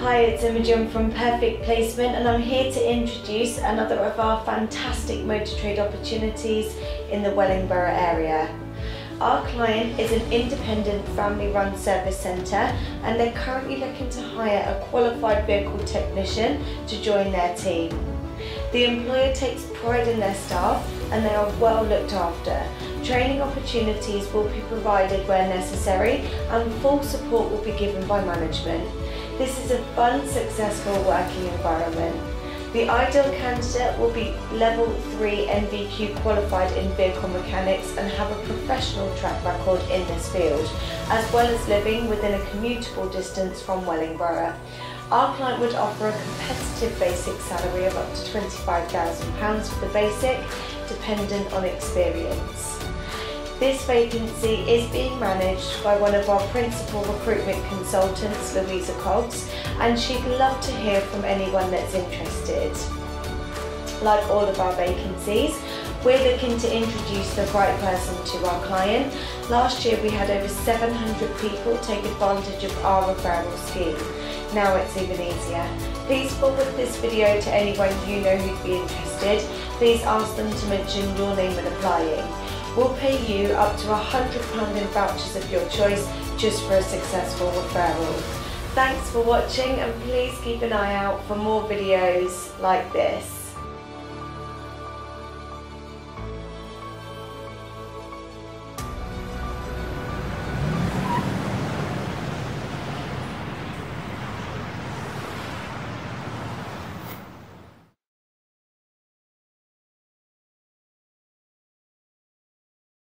Hi, it's Imogen from Perfect Placement and I'm here to introduce another of our fantastic motor trade opportunities in the Wellingborough area. Our client is an independent family-run service centre and they're currently looking to hire a qualified vehicle technician to join their team. The employer takes pride in their staff and they are well looked after. Training opportunities will be provided where necessary and full support will be given by management. This is a fun, successful working environment. The ideal candidate will be level 3 NVQ qualified in vehicle mechanics and have a professional track record in this field, as well as living within a commutable distance from Wellingborough. Our client would offer a competitive basic salary of up to £25,000 for the basic, dependent on experience. This vacancy is being managed by one of our principal recruitment consultants, Louisa Cogs, and she'd love to hear from anyone that's interested. Like all of our vacancies, we're looking to introduce the right person to our client. Last year we had over 700 people take advantage of our referral scheme. Now it's even easier. Please forward this video to anyone you know who'd be interested. Please ask them to mention your name when applying. We'll pay you up to £100 in vouchers of your choice just for a successful referral. Thanks for watching and please keep an eye out for more videos like this.